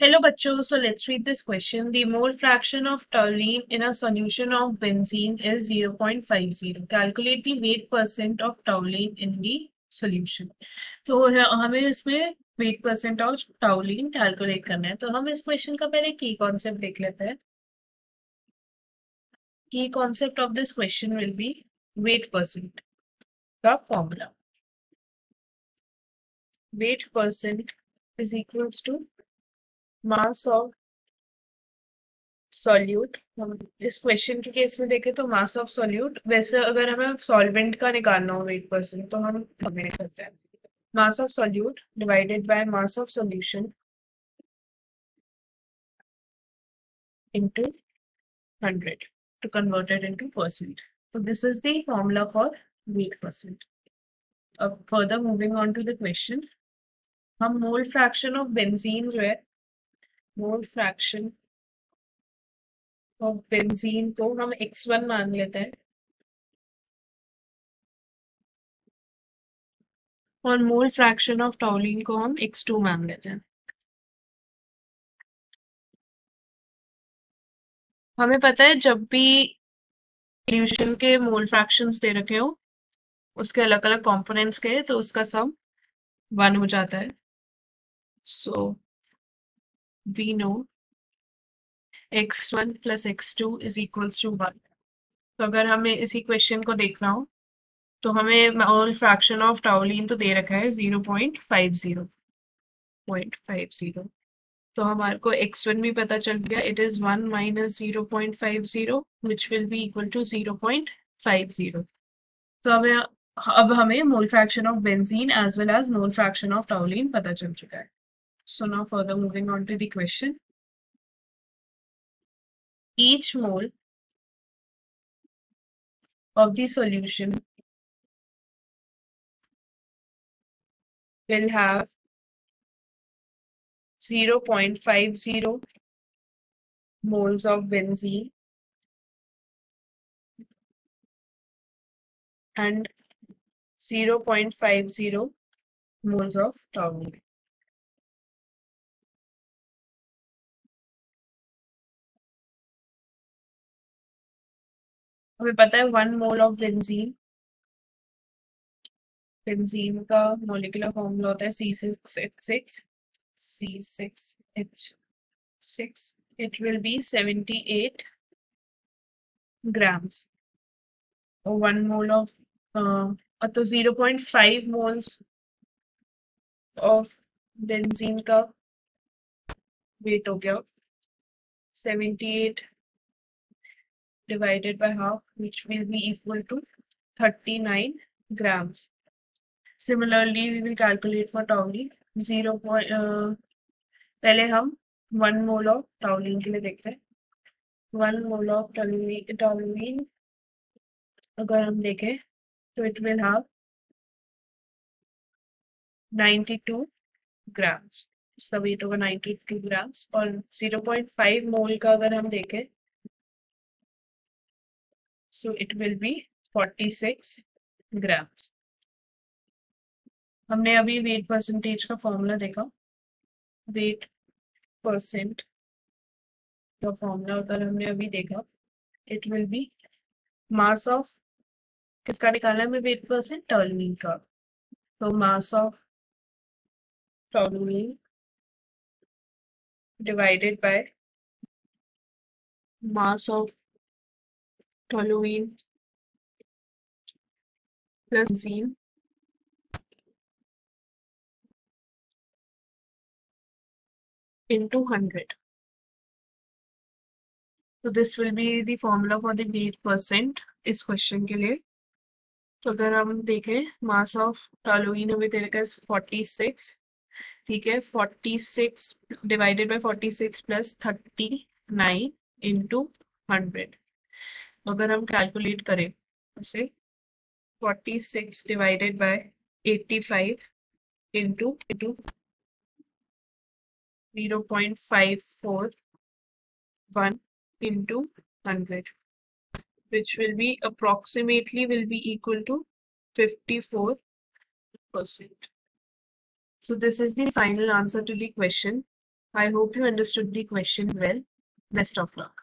Hello बच्चों so let's read this question the mole fraction of toluene in a solution of benzene is 0.50 calculate the weight percent of toluene in the solution तो हमें इसमें weight percent of toluene calculate करना है। तो हम इस question का पहले की कॉन्सेप्ट देख लेते हैं। की concept of this question will be weight percent का formula weight percent is equals to mass of solute हम इस क्वेश्चन के केस में देखें तो मास ऑफ़ सॉल्यूट वैसे अगर हमें सॉल्वेंट का निकालना हो वेट परसेंट तो हम हमें करते हैं mass of solute divided by mass of solution 100 to convert it into percent. So this is the formula for weight percent. Uh, further moving on to the question, हम mole fraction of benzene जो है मोल fraction of benzene को हम x1 मान लेते हैं। और मोल fraction of टॉलिन को हम x2 मान लेते हैं। हमें पता है जब भी सोल्यूशन के मोल फ्रैक्शंस दे रखे हो उसके अलग अलग कंपोनेंट्स के तो उसका सम वन हो जाता है। So so, we know x1 plus x2 is equals to 1. तो अगर हमें इसी क्वेश्चन को देखना हो तो हमें मोल फ्रैक्शन ऑफ़ टाउलिन तो दे रखा है zero point five zero point five zero तो हमारे को x1 भी पता चल गया it is one minus zero point five zero which will be equal to zero point five zero तो हमें अब हमें mole fraction of benzene as well as mole fraction of toluene पता चल चुका है। So now further moving on to the question. Each mole of the solution will have 0.50 moles of benzene and 0.50 moles of toluene. हमें पता है one mole of benzene benzene का molecular formula होता है C six H six C six H six it will be 78 grams. Or one mole of uh, तो 0.5 moles of benzene का weight हो गया 78 divided by half which will be equal to 39 grams. Similarly, we will calculate for toluene 0. Uh, पहले हम one mole of टॉलिन के लिए देखते हैं वन मोल ऑफ़ टॉलिन अगर हम देखें तो इट विल हैव 92 ग्राम्स इसका वेट होगा 92 ग्राम्स और 0.5 मोल का अगर हम देखें so, it will be 46 grams. हमने अभी वेट परसेंटेज का फॉर्मूला देखा। वेट परसेंट का फॉर्मूला अगर हमने अभी देखा it will be mass of किसका निकालना है? वेट परसेंट टर्निंग का। तो मास ऑफ़ टर्निंग divided by mass of toluene plus benzene into 100. So this will be the formula for the weight percent इस क्वेश्चन के लिए. तो अगर हम देखें मास ऑफ़ टॉलोइन दे रखा है फोर्टी सिक्स ठीक है forty six divided by forty six plus thirty nine into hundred अगर हम कैलकुलेट करें उसे forty six divided by eighty five into into zero point five four one into hundred which will be approximately will be equal to 54 percent so this is the final answer to the question I hope you understood the question well. Best of luck.